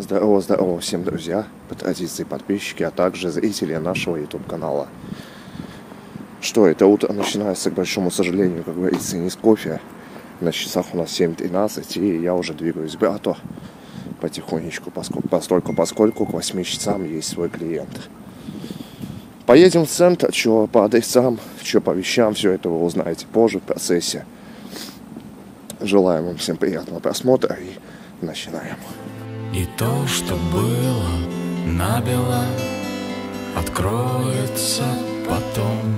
Здорово, здорово всем, друзья, по традиции подписчики, а также зрители нашего YouTube-канала. Что, это утро начинается, к большому сожалению, как говорится, не с кофе. На часах у нас 7.13, и я уже двигаюсь к брату потихонечку, поскольку, постольку, поскольку к 8 часам есть свой клиент. Поедем в центр, что по адресам, что по вещам, все это вы узнаете позже в процессе. Желаем вам всем приятного просмотра и начинаем. И то, что было набело, откроется потом.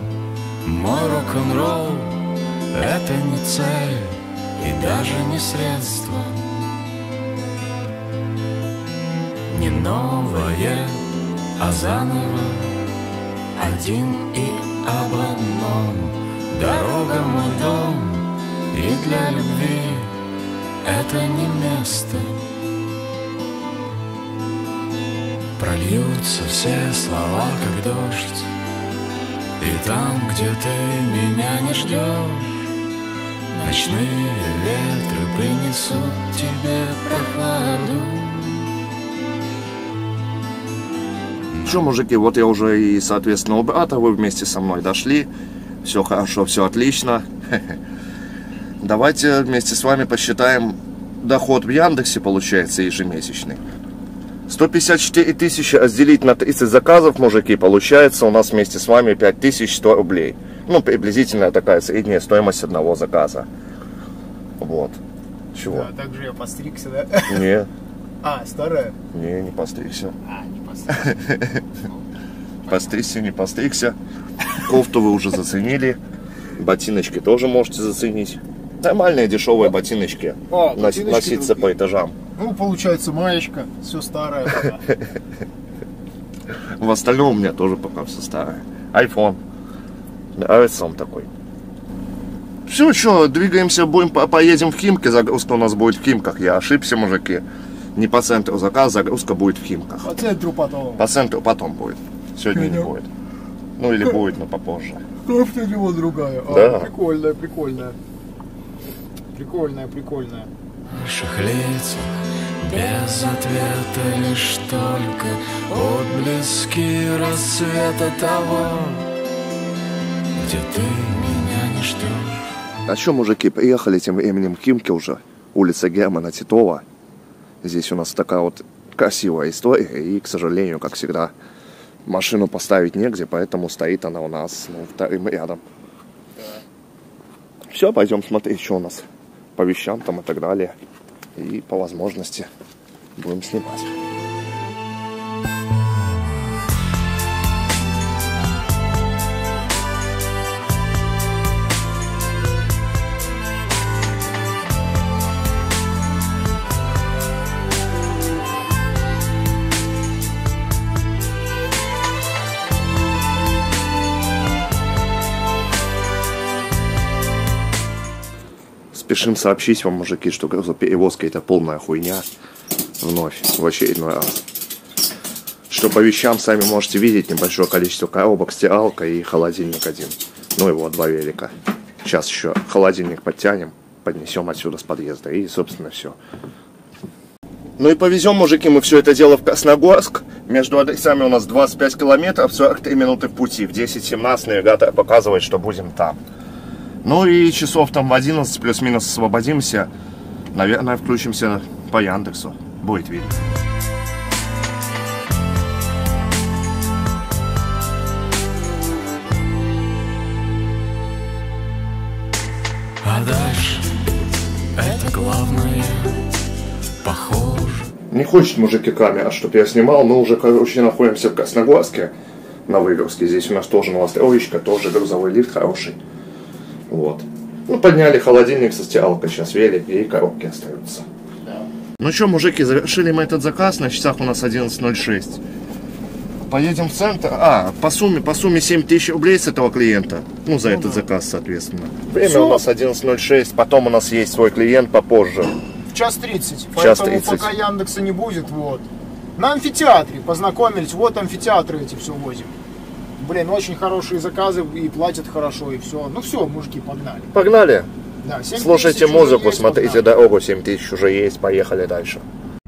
Мой рок-н-ролл — это не цель и даже не средство. Не новое, а заново, один и об одном. Дорога мой дом, и для любви это не место. Прольются все слова, как дождь И там, где ты меня не ждешь Ночные ветры принесут тебе прохладу Че, мужики, вот я уже и, соответственно, у брата, вы вместе со мной дошли. Все хорошо, все отлично. Давайте вместе с вами посчитаем доход в Яндексе, получается, ежемесячный. 154 тысячи разделить на 30 заказов, мужики, получается у нас вместе с вами 5100 рублей. Ну, приблизительно такая средняя стоимость одного заказа. Вот. Чего? Да, также я постригся, да? Не, А, старая? не, не постригся. А, не постригся. Постригся, не постригся. Кофту вы уже заценили. Ботиночки тоже можете заценить. Нормальные дешевые ботиночки. Ботиночки Носиться другие. по этажам. Ну, получается, маечка, все старое. пока. В остальном у меня тоже пока все старое. iPhone. Нравится он такой. Все, что, двигаемся, будем, по- поедем в Химки. Загрузка у нас будет в Химках. Я ошибся, мужики. Не по центру заказ, загрузка будет в Химках. По центру потом. По центру потом будет. Сегодня не Понял. будет. Ну или будет, но попозже. Кофта у него другая. А, Да. Прикольная, прикольная. Прикольная, прикольная. наших лицах без ответа лишь только отблески рассвета того, где ты меня не ждешь. А что, мужики, приехали тем временем в Химки уже. Улица Германа Титова. Здесь у нас такая вот красивая история. И, к сожалению, как всегда, машину поставить негде, поэтому стоит она у нас ну, вторым рядом. Все, пойдем смотреть, что у нас по вещам там и так далее. И по возможности будем снимать. Спешим сообщить вам, мужики, что грузоперевозка это полная хуйня. Вновь, в очередной раз. Что по вещам сами можете видеть небольшое количество коробок, стиралка и холодильник один. Ну вот два велика. Сейчас еще холодильник подтянем, поднесем отсюда с подъезда и, собственно, все. Ну и повезем, мужики, мы все это дело в Красногорск. Между адресами у нас 25 километров, 43 минуты в пути. В 10-17 навигатор показывает, что будем там. Ну и часов там в 11 плюс-минус освободимся. Наверное, включимся по Яндексу. Будет видно. А дальше это главное, похоже. Не хочет мужики камера, чтобы я снимал, но уже, короче, находимся в Красногорске на выгрузке. Здесь у нас тоже новостроечка, тоже грузовой лифт хороший. Вот. Ну, подняли холодильник со стиралкой, сейчас велик, и коробки остаются. Ну что, мужики, завершили мы этот заказ, на часах у нас 11.06. Поедем в центр. А, по сумме, по сумме 7 тысяч рублей с этого клиента. Ну, за этот заказ, соответственно. Время Всё. у нас 11.06, потом у нас есть свой клиент попозже. В час 30. В час Поэтому 30. пока Яндекса не будет, вот. На амфитеатре познакомились, вот амфитеатры эти все возим. Блин, очень хорошие заказы и платят хорошо, и все. Ну все, мужики, погнали. Погнали! Да, 7 Слушайте музыку, есть, смотрите погнали. дорогу, 7 тысяч уже есть, поехали дальше.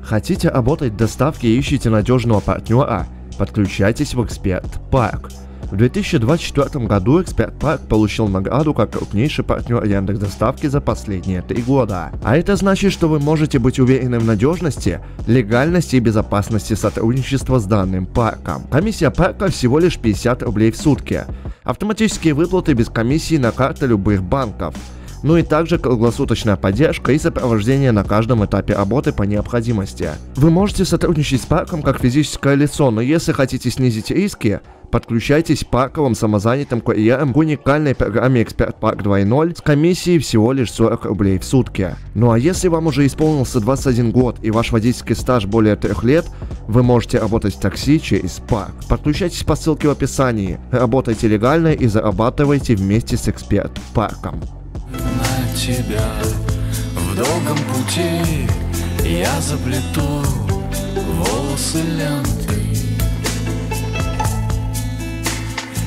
Хотите работать в доставке и ищете надежного партнера? Подключайтесь в Эксперт Парк. В 2024 году Эксперт Парк получил награду как крупнейший партнер Яндекс Доставки за последние три года. А это значит, что вы можете быть уверены в надежности, легальности и безопасности сотрудничества с данным парком. Комиссия парка всего лишь 50 рублей в сутки. Автоматические выплаты без комиссии на карты любых банков ну и также круглосуточная поддержка и сопровождение на каждом этапе работы по необходимости. Вы можете сотрудничать с парком как физическое лицо, но если хотите снизить риски, Подключайтесь к парковым самозанятым курьерам в уникальной программе Эксперт Парк 2.0 с комиссией всего лишь 40 рублей в сутки. Ну а если вам уже исполнился 21 год и ваш водительский стаж более 3 лет, вы можете работать в такси через парк. Подключайтесь по ссылке в описании, работайте легально и зарабатывайте вместе с Эксперт Парком тебя В долгом пути. Я заплету волосы лентой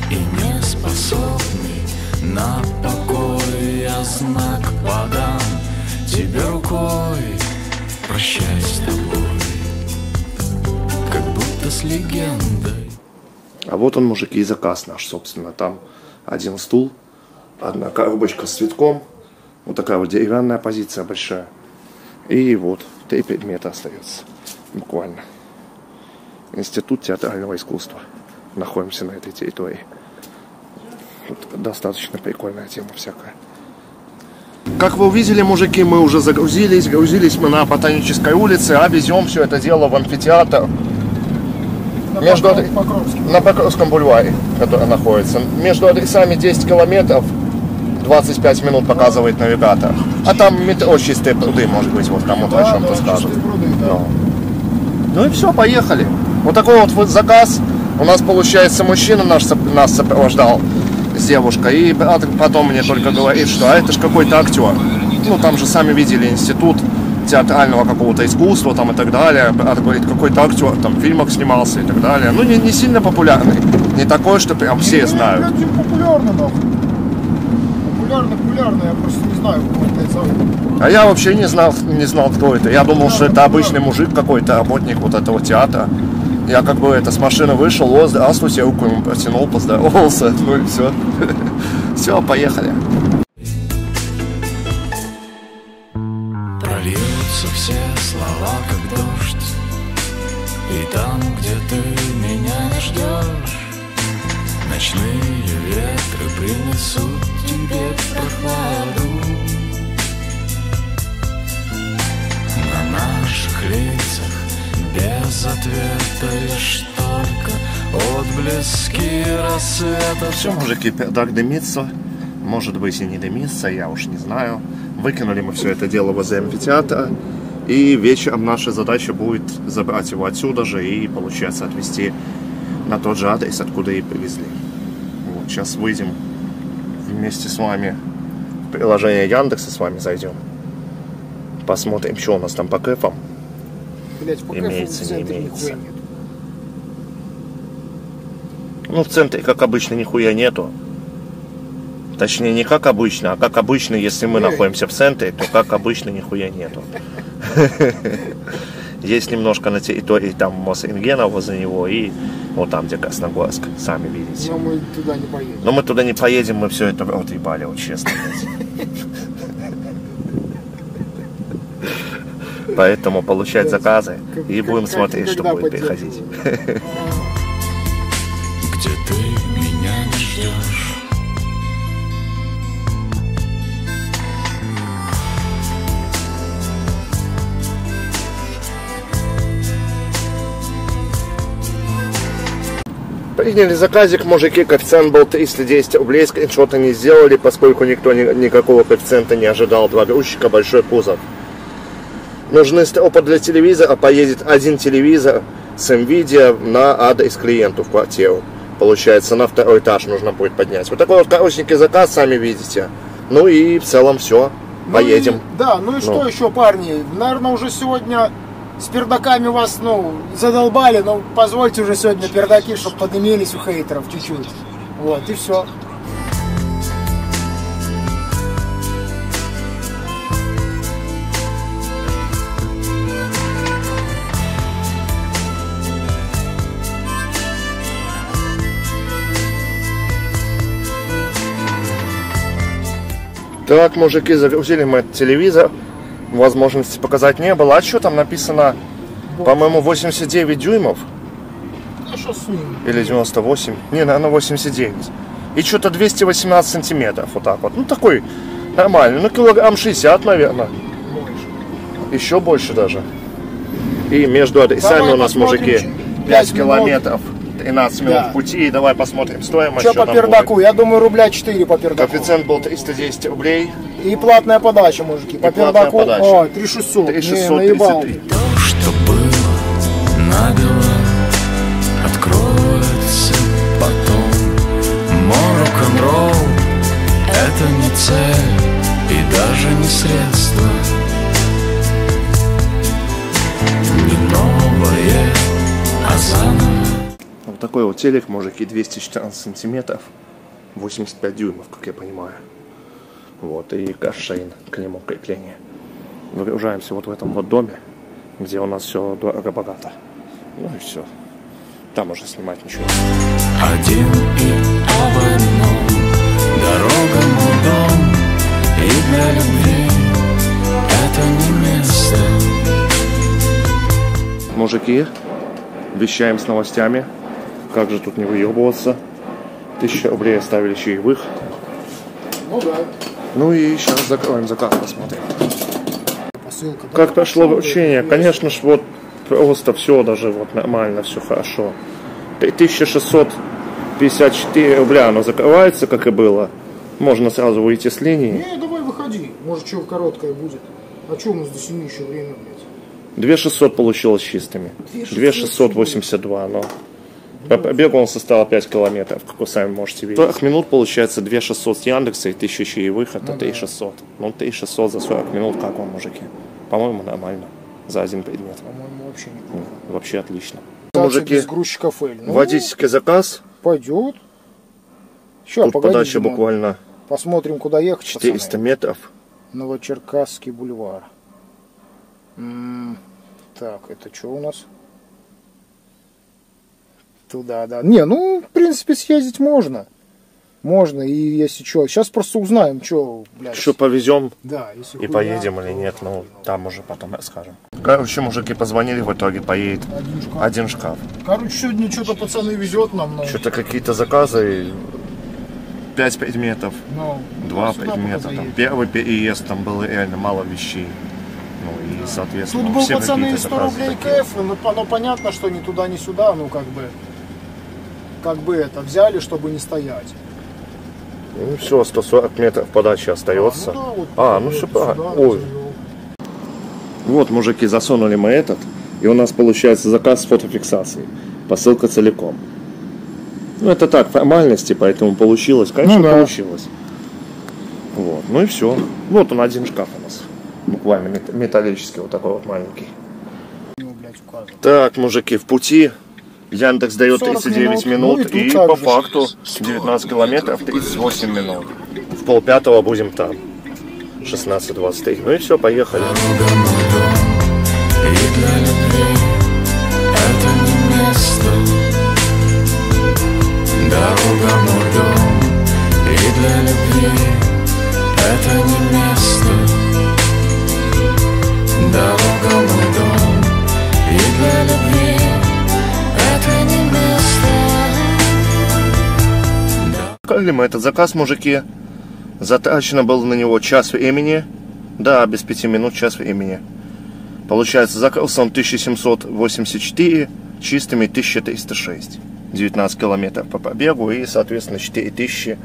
И не способный на покой. Я знак подам тебе рукой. Прощай с тобой Как будто с легендой. А вот он, мужики, и заказ наш, собственно. Там один стул, одна коробочка с цветком, вот такая вот деревянная позиция большая. И вот три предмета остается. Буквально. Институт театрального искусства. Находимся на этой территории. Вот достаточно прикольная тема всякая. Как вы увидели, мужики, мы уже загрузились. Грузились мы на Ботанической улице, а везем все это дело в амфитеатр. На Между Покровском. на Покровском бульваре, который находится. Между адресами 10 километров, 25 минут показывает навигатор. А там метро чистые пруды, может быть, вот кому-то о чем-то скажут. да. Ну. И все, поехали. Вот такой вот, вот заказ. У нас, получается, мужчина наш нас сопровождал с девушкой. И брат потом мне только говорит, что а это же какой-то актер. Ну, там же сами видели институт театрального какого-то искусства там и так далее. Брат говорит, какой-то актер там в фильмах снимался и так далее. Ну, не, не сильно популярный. Не такой, что прям все знают. Каким популярно, нахуй. Популярно, популярно, я просто не знаю, он это зовут. А я вообще не знал, не знал, кто это. Я думал, что это обычный мужик какой-то, работник вот этого театра. Я как бы это с машины вышел, о, здравствуйте, руку ему протянул, поздоровался, ну и все. Все, поехали. Прольются все слова, как дождь И там, где ты меня не ждешь Ночные ветры принесут тебе прохладу На наших лицах без ответа лишь только отблески рассвета Все, мужики, так дымится. Может быть и не дымится, я уж не знаю. Выкинули мы все это дело возле амфитеатра. И вечером наша задача будет забрать его отсюда же и, получается, отвезти на тот же адрес, откуда и привезли. Сейчас выйдем вместе с вами в приложение Яндекса, с вами зайдем. Посмотрим, что у нас там по кэфам. Блять, пока Имеется, не имеется. нет. Ну, в центре, как обычно, нихуя нету. Точнее, не как обычно, а как обычно, если мы находимся в центре, то как обычно нихуя нету. Есть немножко на территории там Мосрентгена возле него и вот там, где Красногорск, сами видите. Но мы туда не поедем. Но мы туда не поедем, мы все это в рот ебали, вот честно. Поэтому получать заказы и будем смотреть, что будет приходить. Приняли заказик, мужики, коэффициент был 310 рублей, скриншота не сделали, поскольку никто ни- никакого коэффициента не ожидал. Два грузчика, большой кузов. Нужны стропы для телевизора, поедет один телевизор с NVIDIA на адрес клиенту в квартиру. Получается, на второй этаж нужно будет поднять. Вот такой вот коротенький заказ, сами видите. Ну и в целом все. Ну Поедем. и- да, ну и что еще, парни? Наверное, уже сегодня с пердаками вас, ну, задолбали, но позвольте уже сегодня пердаки, чтобы подымились у хейтеров чуть-чуть. Вот, и все. Так, мужики, загрузили мы телевизор. Возможности показать не было. А что там написано? По-моему, 89 дюймов. Ну? Или 98. Не, наверное, 89. И что-то 218 сантиметров. Вот так вот. Ну, такой нормальный. Ну, килограмм 60, наверное. Еще больше даже. И между адресами Давай у нас, мужики, ч- 5 пять минут. Километров. 13 минут Да. пути. И давай посмотрим стоимость. Что по пердаку? будет. Я думаю, рубля 4 по пердаку. Коэффициент был 310 рублей. И платная подача, мужики. По И платная пердаку. подача. О, 3600. 3633. Не, наебал. То, что было набело, откроется потом. Рок-н-ролл — это не цель и даже не средство. Не новое, а заново. Вот такой вот телек, мужики, 214 сантиметров, 85 дюймов, как я понимаю. Вот, и кашейн к нему крепление. Выгружаемся вот в этом вот доме, где у нас все дорого-богато. Ну и все. Там уже снимать ничего. Один и об одном Дорога мой дом И для любви Это не место Мужики, вещаем с новостями. Как же тут не выебываться? Тысяча рублей оставили чаевых. Ну да. Ну и сейчас закроем заказ, посмотрим. Посылка. Как прошло вручение? Конечно ж, вот просто все даже вот нормально, все хорошо. 1654 рубля оно закрывается, как и было. Можно сразу выйти с линии. Не, давай выходи. Может, что короткое будет. А что у нас до 7 еще время, блядь? 2600 получилось чистыми. 2682, но пробегу он составил 5 километров, как вы сами можете видеть. 40 минут получается 2600 с Яндекса и 1000 чаевых, это 3600. Ну 3600 за 40 минут, как вам, мужики? По-моему, нормально. За один предмет. По-моему, вообще не Ну, Вообще отлично. Мужики. Мужики, без грузчиков Эль. Ну, водительский заказ. Пойдет. Сейчас, Тут погоди, подача буквально Посмотрим, куда ехать, 400 пацаны. метров. Новочеркасский бульвар. М, Так, это что у нас? Туда, да. Не, ну, в принципе, съездить можно. Можно, и если что. Сейчас просто узнаем, что, блядь. Еще повезем Да, если и хуйня, поедем или нет, ну там уже потом расскажем. Короче, мужики позвонили, в итоге поедет Один шкаф. один шкаф. Короче, сегодня что-то пацаны везет нам, но... Что-то какие-то заказы, 5 предметов, но два сюда предмета. Там. Первый переезд, там было реально мало вещей. Ну и, соответственно, Тут был, пацаны, какие-то 100 заказы рублей кэф, но, но понятно, что ни туда, ни сюда, ну, как бы... Как бы это, взяли, чтобы не стоять. Ну все, 140 метров подачи остается. А, ну да, вот, А, ну все правильно. Ой. Вот, мужики, засунули мы этот, и у нас получается заказ с фотофиксацией. Посылка целиком. Ну, это так, формальности, поэтому получилось. Конечно, Ну да. получилось. Вот, ну и все. Вот он один шкаф у нас. Буквально мет- металлический, вот такой вот маленький. Ну. Так, мужики, в пути. Яндекс дает 40 39 минут, минут, ну и и по же. факту 19 километров 38 минут. В полпятого будем там. 16.23. Ну и все, поехали. Дорога мой дом И для любви Это не место Дорога мой дом И для любви Заказали мы этот заказ, мужики. Затрачено было на него час времени. Да, без пяти минут час времени. Получается, закрылся он 1784, чистыми 1306. 19 километров по пробегу и, соответственно, 4000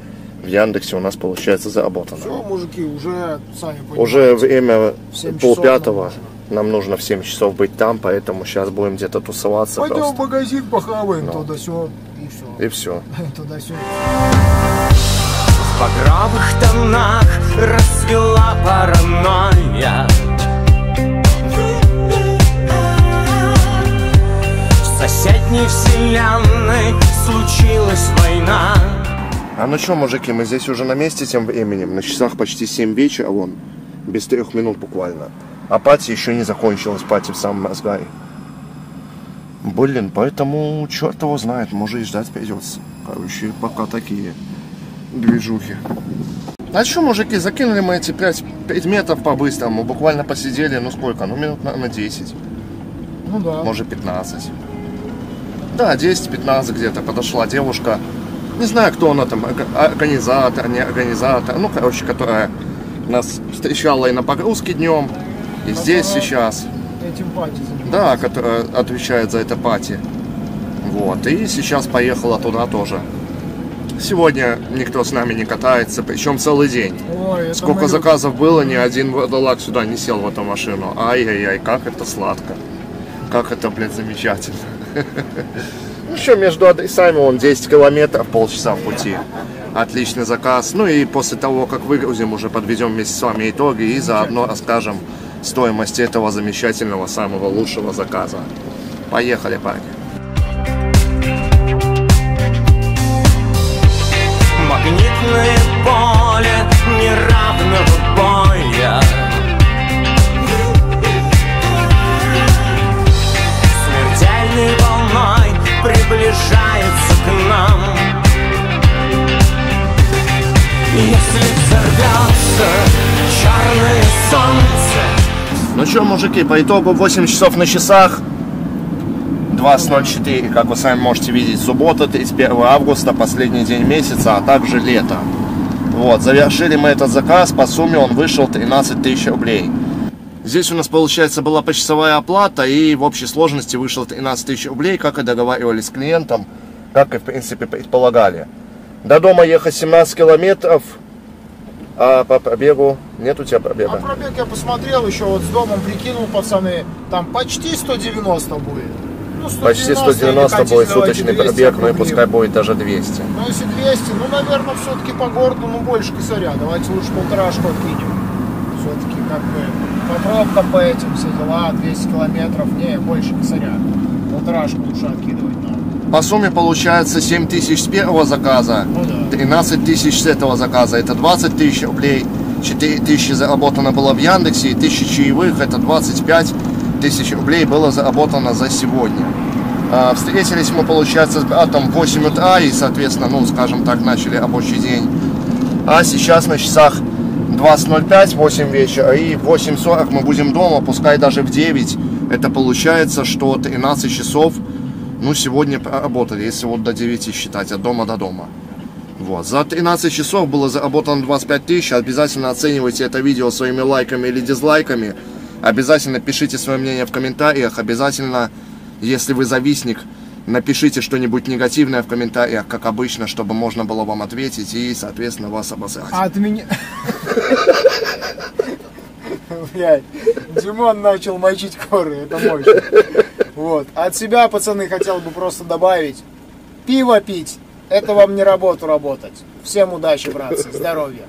в Яндексе у нас получается заработано. Все, мужики, уже, сами понимаете. Уже время В полпятого. нам нужно в 7 часов быть там, поэтому сейчас будем где-то тусоваться Пойдем в просто. магазин, похаваем Ну. туда все и все. И все. Туда все. Багровых тонах расцвела паранойя В соседней вселенной случилась война А ну что, мужики, мы здесь уже на месте тем временем. На часах почти 7 вечера, вон, без трех минут буквально. А пати еще не закончилась, пати в самом разгаре. Блин, поэтому черт его знает, может и ждать придется. Короче, пока такие движухи. А что, мужики, закинули мы эти 5 предметов по-быстрому, буквально посидели, ну сколько, ну минут на, на 10, Ну да. может 15. Да, 10-15 где-то подошла девушка, не знаю, кто она там, орга- организатор, не организатор, ну, короче, которая нас встречала и на погрузке днем, и здесь Которая- сейчас. Этим пати занимается. Да, которая отвечает за это пати. Вот, и сейчас поехала туда тоже. Сегодня никто с нами не катается, причем целый день. Ой, Сколько заказов было, ни один водолак сюда не сел в эту машину. Ай-яй-яй, как это сладко. Как это, блядь, замечательно. Ну что, между адресами он 10 километров, полчаса в пути. Отличный заказ. Ну и после того, как выгрузим, уже подведем вместе с вами итоги и заодно расскажем стоимость этого замечательного, самого лучшего заказа. Поехали, парни. Солнце Ну что, мужики, по итогу 8 часов на часах. 20.04, как вы сами можете видеть, суббота, 31 августа, последний день месяца, а также лето. Вот, завершили мы этот заказ, по сумме он вышел 13 тысяч рублей. Здесь у нас, получается, была почасовая оплата, и в общей сложности вышло 13 тысяч рублей, как и договаривались с клиентом, как и, в принципе, предполагали. До дома ехать 17 километров, а по пробегу нет у тебя А пробега? пробег я посмотрел еще вот с домом, прикинул, пацаны, там почти 190 будет. Ну, 190 Почти или 190 хотите, будет суточный 200 пробег, ну и пускай будет даже 200. Ну, если 200, ну, наверное, все-таки по городу, ну, больше косаря. Давайте лучше полторашку откинем. Все-таки, как бы, по пробкам, по этим все дела, 200 километров, не, больше косаря. Полторашку лучше откидывать надо. По сумме получается 7 тысяч с первого заказа, Ну да. 13 тысяч с этого заказа, это 20 тысяч рублей, 4 тысячи заработано было в Яндексе, и 1000 чаевых, это 25 тысяч рублей было заработано за сегодня. А, Встретились мы, получается, с братом в 8 утра и, соответственно, ну, скажем так, начали рабочий день. А сейчас на часах 20.05, 8 вечера, и в 8.40 мы будем дома, пускай даже в 9. Это получается, что 13 часов, ну, сегодня проработали, если вот до 9 считать, от дома до дома. Вот. За 13 часов было заработано 25 тысяч. Обязательно оценивайте это видео своими лайками или дизлайками. Обязательно пишите свое мнение в комментариях. Обязательно, если вы завистник, напишите что-нибудь негативное в комментариях, как обычно, чтобы можно было вам ответить и, соответственно, вас обосрать. А от меня... Блядь, Димон начал мочить коры, это мощно. Вот. От себя, пацаны, хотел бы просто добавить. Пиво пить, это вам не работу работать. Всем удачи, братцы, здоровья.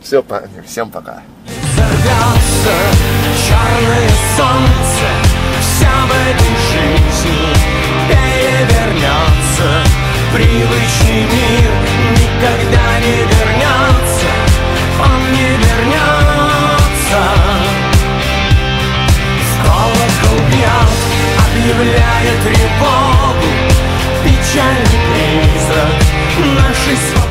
Все, парни, всем пока. Черное солнце вся этой жизни перевернется Привычный мир никогда не вернется Он не вернется Колокол бьет, объявляя тревогу Печальный призрак нашей свободы